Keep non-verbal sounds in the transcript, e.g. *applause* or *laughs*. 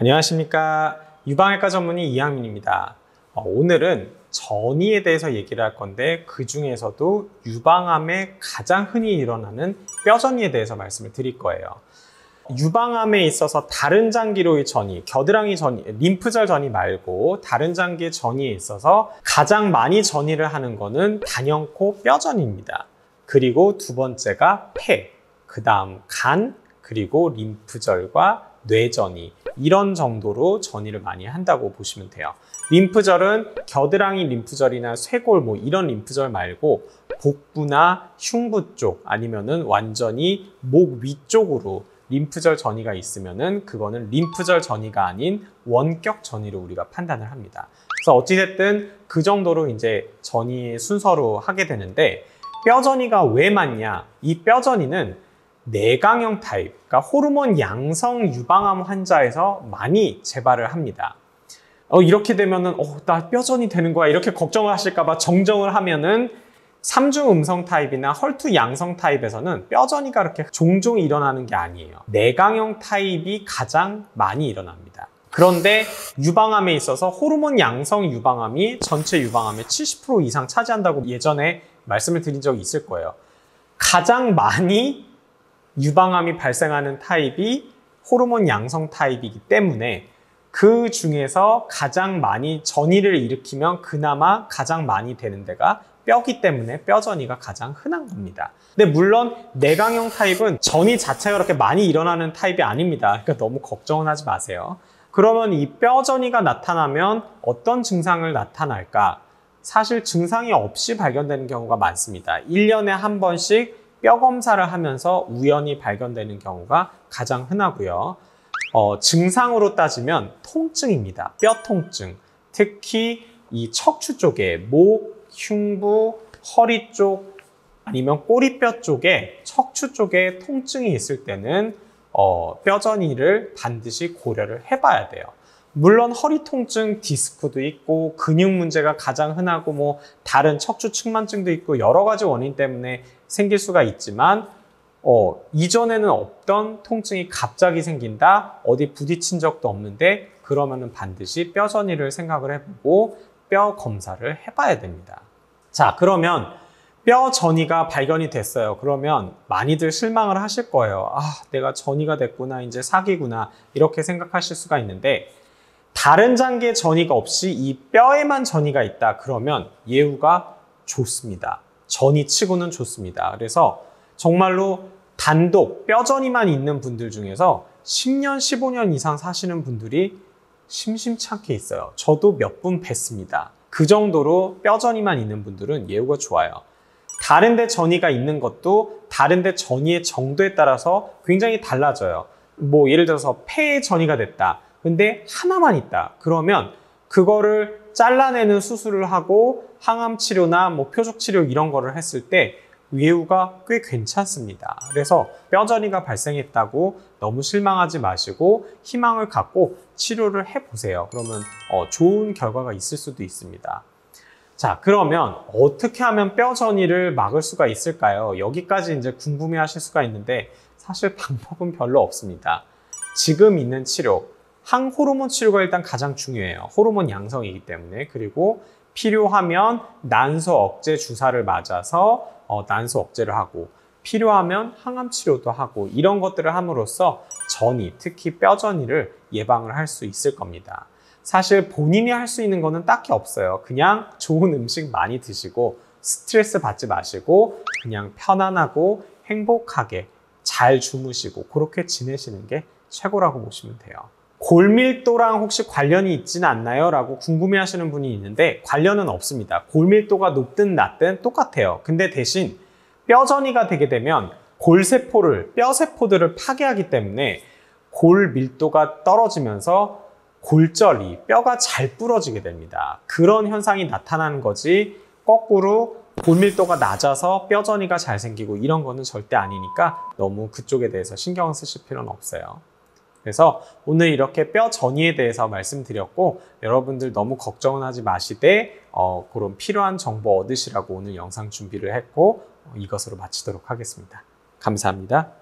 안녕하십니까. 유방외과 전문의 이양민입니다. 어, 오늘은 전이에 대해서 얘기를 할 건데 그 중에서도 유방암에 가장 흔히 일어나는 뼈전이에 대해서 말씀을 드릴 거예요. 유방암에 있어서 다른 장기로의 전이, 겨드랑이 전이, 림프절 전이 말고 다른 장기의 전이에 있어서 가장 많이 전이를 하는 거는 단연코 뼈전입니다. 그리고 두 번째가 폐, 그 다음 간, 그리고 림프절과 뇌전이 이런 정도로 전이를 많이 한다고 보시면 돼요. 림프절은 겨드랑이 림프절이나 쇄골 뭐 이런 림프절 말고 복부나 흉부 쪽 아니면은 완전히 목 위쪽으로 림프절 전이가 있으면은 그거는 림프절 전이가 아닌 원격 전이로 우리가 판단을 합니다. 그래서 어찌됐든 그 정도로 이제 전이 순서로 하게 되는데 뼈전이가 왜 많냐? 이 뼈전이는 내강형 타입, 그러니까 호르몬 양성 유방암 환자에서 많이 재발을 합니다. 어, 이렇게 되면은, 어, 나 뼈전이 되는 거야. 이렇게 걱정을 하실까 봐 정정을 하면은, 삼중 음성 타입이나 HER2 양성 타입에서는 뼈전이가 그렇게 종종 일어나는 게 아니에요. 내강형 타입이 가장 많이 일어납니다. 그런데 유방암에 있어서 호르몬 양성 유방암이 전체 유방암의 70% 이상 차지한다고 예전에 말씀을 드린 적이 있을 거예요. 가장 많이 유방암이 발생하는 타입이 호르몬 양성 타입이기 때문에 그 중에서 가장 많이 전이를 일으키면 그나마 가장 많이 되는 데가 뼈기 때문에 뼈전이가 가장 흔한 겁니다. 근데 물론 내강형 타입은 전이 자체가 그렇게 많이 일어나는 타입이 아닙니다. 그러니까 너무 걱정은 하지 마세요. 그러면 이 뼈전이가 나타나면 어떤 증상을 나타날까? 사실 증상이 없이 발견되는 경우가 많습니다. 1년에 한 번씩 뼈 검사를 하면서 우연히 발견되는 경우가 가장 흔하고요. 어, 증상으로 따지면 통증입니다. 뼈 통증. 특히 이 척추 쪽에 목, 흉부, 허리 쪽 아니면 꼬리뼈 쪽에 척추 쪽에 통증이 있을 때는 어, 뼈전이를 반드시 고려를 해봐야 돼요. 물론 허리 통증, 디스크도 있고 근육 문제가 가장 흔하고 뭐 다른 척추 측만증도 있고 여러 가지 원인 때문에 생길 수가 있지만 어, 이전에는 없던 통증이 갑자기 생긴다. 어디 부딪힌 적도 없는데 그러면은 반드시 뼈 전이를 생각을 해보고 뼈 검사를 해봐야 됩니다. 자, 그러면 뼈 전이가 발견이 됐어요. 그러면 많이들 실망을 하실 거예요. 아, 내가 전이가 됐구나. 이제 사기구나. 이렇게 생각하실 수가 있는데 다른 장기의 전이가 없이 이 뼈에만 전이가 있다. 그러면 예후가 좋습니다. 전이 치고는 좋습니다. 그래서 정말로 단독 뼈전이만 있는 분들 중에서 10년, 15년 이상 사시는 분들이 심심치 않게 있어요. 저도 몇 분 뵀습니다. 그 정도로 뼈전이만 있는 분들은 예후가 좋아요. 다른데 전이가 있는 것도 다른데 전이의 정도에 따라서 굉장히 달라져요. 뭐 예를 들어서 폐에 전이가 됐다. 근데 하나만 있다. 그러면 그거를 잘라내는 수술을 하고 항암 치료나 뭐 표적 치료 이런 거를 했을 때 외우가 꽤 괜찮습니다. 그래서 뼈저리가 발생했다고 너무 실망하지 마시고 희망을 갖고 치료를 해보세요. 그러면 어, 좋은 결과가 있을 수도 있습니다. 자, 그러면 어떻게 하면 뼈전이를 막을 수가 있을까요? 여기까지 이제 궁금해 하실 수가 있는데 사실 *laughs* 방법은 별로 없습니다. 지금 있는 치료, 항호르몬 치료가 일단 가장 중요해요. 호르몬 양성이기 때문에. 그리고 필요하면 난소 억제 주사를 맞아서 어, 난소 억제를 하고 필요하면 항암 치료도 하고 이런 것들을 함으로써 전이, 특히 뼈전이를 예방을 할 수 있을 겁니다. 사실 본인이 할 수 있는 거는 딱히 없어요. 그냥 *laughs* 좋은 음식 많이 드시고 스트레스 받지 마시고 그냥 편안하고 행복하게 잘 주무시고 그렇게 지내시는 게 최고라고 보시면 돼요. 골밀도랑 혹시 관련이 있지는 않나요? 라고 궁금해 하시는 분이 있는데 관련은 없습니다. 골밀도가 높든 낮든 똑같아요. 근데 대신 뼈전이가 되게 되면 골세포를, 뼈세포들을 파괴하기 때문에 골 밀도가 떨어지면서 골절이, 뼈가 잘 부러지게 됩니다. 그런 현상이 나타나는 거지 거꾸로 골밀도가 낮아서 뼈전이가 잘 생기고 이런 거는 절대 아니니까 너무 그쪽에 대해서 신경 쓰실 필요는 없어요. 그래서 오늘 이렇게 뼈 전이에 대해서 말씀드렸고 여러분들 너무 걱정은 하지 마시되 어, 그런 필요한 정보 얻으시라고 오늘 영상 준비를 했고 어, 이것으로 마치도록 하겠습니다. 감사합니다.